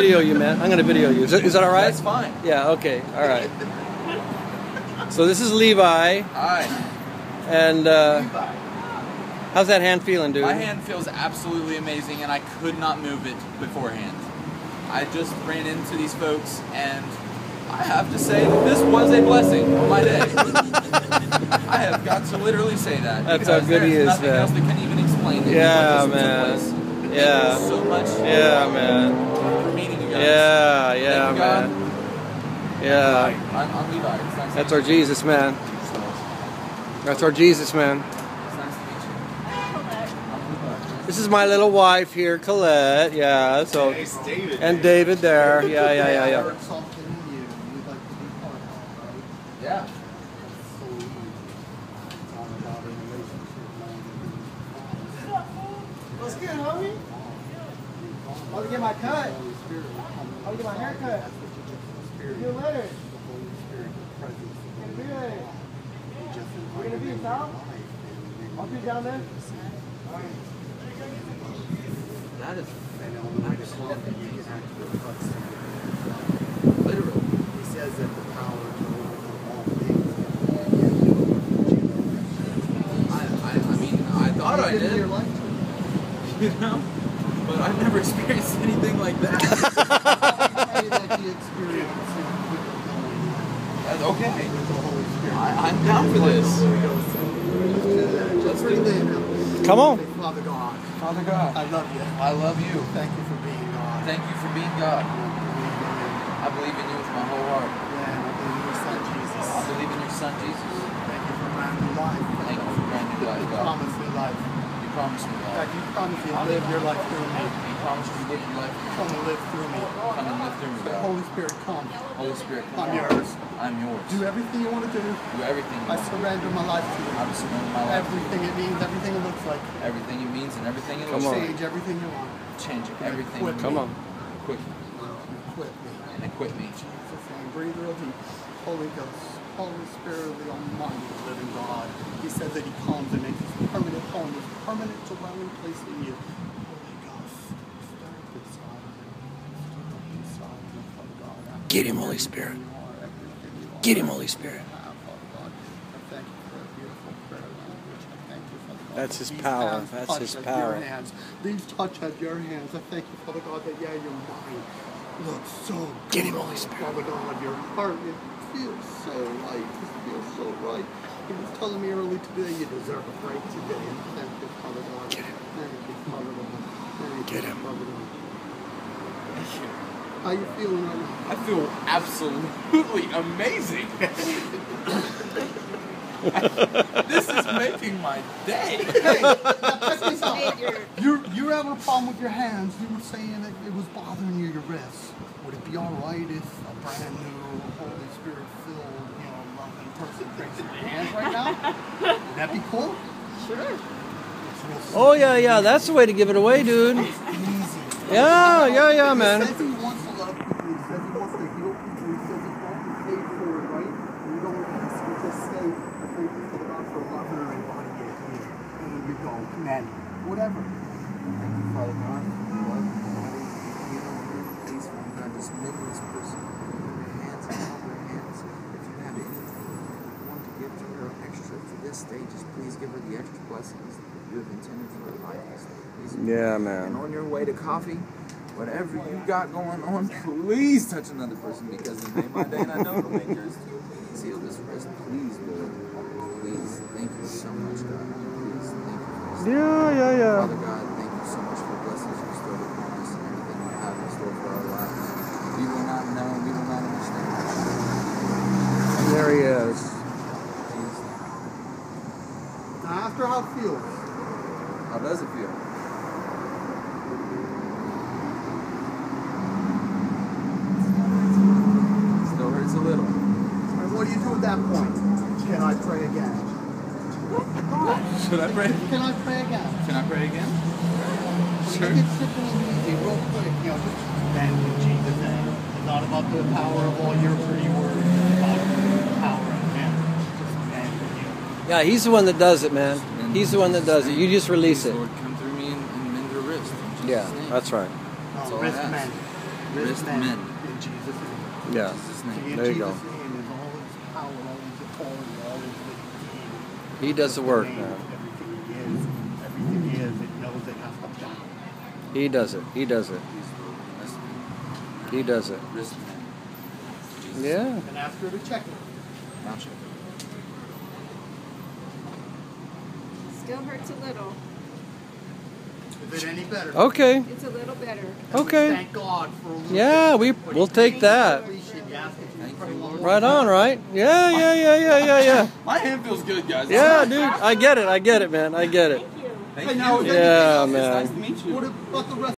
Video you, man. I'm gonna video you. Is that, is that all right? That's fine. Yeah. Okay. All right. So this is Levi, Hi. and uh, how's that hand feeling, dude? My hand feels absolutely amazing, and I could not move it beforehand. I just ran into these folks, and I have to say that this was a blessing on my day. I have got to literally say that. That's how good he there's is, nothing man. else that can even explain it. Yeah, man. Yeah. So much Yeah, man. For meeting you guys. Yeah, yeah, Thank you, God. man. Yeah. I'm, I'm Levi. It's nice That's to our you. Jesus, man. That's our Jesus, man. It's nice to meet you. I'm Levi. This is my little wife here, Colette. Yeah. So, David. and David there. Yeah, yeah, yeah, yeah. Heard something in you you'd like to be part of, right? Yeah. So easy. It's all about a relationship, man. What's good, homie? About to get my cut. Holy Spirit will come I'll get my hair cut. That's what you get from the Spirit. See you later. The Holy Spirit, the presence of Gonna be there. Lord. Just Where invite gonna be, him into Sal? your life and I'll be down there. That is And on the way to coffee, you can actually touch something. literal. He says that the power to overcome all things is in you. I, I, I mean, I thought I did in did, your lifetime. you know, but I've never experienced anything like that. Pray that you experience it with the Holy That's okay. with the Holy Spirit. I, I'm down for this. Just breathe in. Come on. Father God, Father God, I love you. I love you. Thank you for being God. Thank you for being God. I believe in you. I believe in you with my whole heart. Yeah, I believe in your son Jesus. I believe in your son Jesus. Thank you for brand new life. Thank you for brand new life, God. promised me life. You promised me In life. fact, you promised me to live your life through me. You promised to live your life. Come and live through me. Come and live through me, God. Holy Spirit, come. Holy Spirit, come I'm yours. I'm yours. Do everything you want to do. Do everything you I want. surrender my life to you. I'm surrendering my life. Everything it means, everything it looks like. Everything it means and everything it Come looks like. Change everything you want. Change everything. Equip Come on. Equip, Equip me. and equip me. Jesus' name. Breathe real deep. Holy Ghost, Holy Spirit of the Almighty, living God. He says that He comes and makes His permanent home, His permanent dwelling place in you. Holy Ghost, stir up inside of you. Stir up inside of you, Father God. Get him, Holy Spirit. You are everything you are. Get him, Holy Spirit. Father God, I thank you for a beautiful prayer language. I thank you, Father God. That's his these power. That's his power. Your hands. These touch at your hands. I thank you, Father God, that yeah, your mind looks so Get him, good. Holy Spirit. Father God, your heart, it feels so right. It feels so right. He was telling me early today, you deserve a break today. Thank you, Father God. Get him. Thank you, Father God. Thank Get you, him. Father God. How you feeling right now? I feel absolutely amazing. this is making my day. Hey, now check this out. You're, you're having a problem with your hands. You were saying that it was bothering you, your wrists. Would it be all right if a brand new Holy Spirit filled, you know, loving person breaks into your hands right now? Would that be cool? Sure. It's real simple. Oh yeah, yeah. That's the way to give it away, dude. Easy. Yeah, yeah, yeah, man. says he wants to love people. He says he wants to heal people. He says he wants to pay for it, right? And you don't have to just say, I thank you for God for loving her and body get healed. And then you go, man, whatever. Thank you, Father God. for love, body, healing, peaceful. God, just make this person in their hands and hold their hands. If you have anything you want to give to her extra for this stage, just please give her the extra blessings you have intended for her life. Please Yeah, and man. on your way to coffee, whatever you got going on, please touch another person because it made my day and I know it'll make yours too. Seal this rest, please, Lord. Please, thank you so much, God. Please, thank you. for this. Yeah, yeah, yeah. Father God, thank you so much for the blessings you bestowed upon us and everything you have in store for our lives. We will not know, we will not understand. There he is. Jesus. Now, after how it feels, How does it feel? Still hurts a little. and what do you do at that point? Can I pray again? Should I pray? Can I pray again? Can I pray again? Sure. Make it simple and easy, real quick. You know, just thank you, Jesus. name. It's not about the power of all your pretty words. It's about the power of Him. Just thank you. Yeah, he's the one that does it, man. He's the one that does it. You just release it. Lord, come through me and, and mend your wrist. Yeah, name. that's right. That's Oh, all I wrist ask. man. Wrist men. In Jesus' name. Yeah. Jesus' name. There you Jesus' go. name is all his power, all his authority, all his He does the work, name, man. He is, everything he is, it knows it has to bow. He does it. He does it. He's the wrist man. He does it. Wrist man. Jesus. Yeah. And ask her check it. Still hurts a little. Is it any better? Okay. It's a little better. Okay. Thank God for a Yeah, bit. we we'll take that. Appreciate you asking if you Thank pray you, along. Right on, right? Yeah, yeah, yeah, yeah, yeah, yeah. My hand feels good, guys. Yeah, dude. I get it. I get it, man. I get it. Thank you. now, is Yeah, man. It's nice to meet you.